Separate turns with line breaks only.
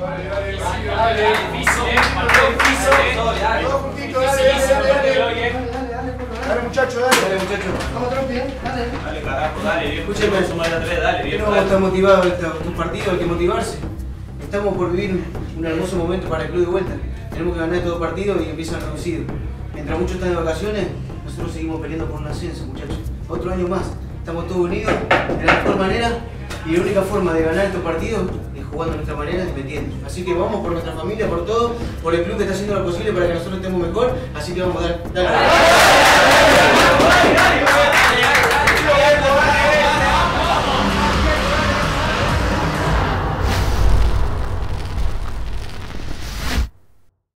Dale, dale, dale. Partido difícil, eh.
Todo juntito, dale, dale, dale, dale. Dale, muchacho, dale.
Dale, muchachos.
Vamos, Trompi, eh. Dale.
Dale, carajo, dale.
Escúcheme.
Sumar a tres, dale, viejo.
No está motivado estos estos partidos, hay que motivarse. Estamos por vivir un hermoso momento para el club de vuelta. Tenemos que ganar todo partido y empiezan reducido. Mientras muchos están de vacaciones, nosotros seguimos peleando por un ascenso, muchachos. Otro año más. Estamos todos unidos de la mejor manera y la única forma de ganar estos partidos es jugando de nuestra manera y metiendo. Así que vamos por nuestra familia, por todo, por el club que está haciendo lo posible para que nosotros estemos mejor. Así que vamos a dar.
Dale.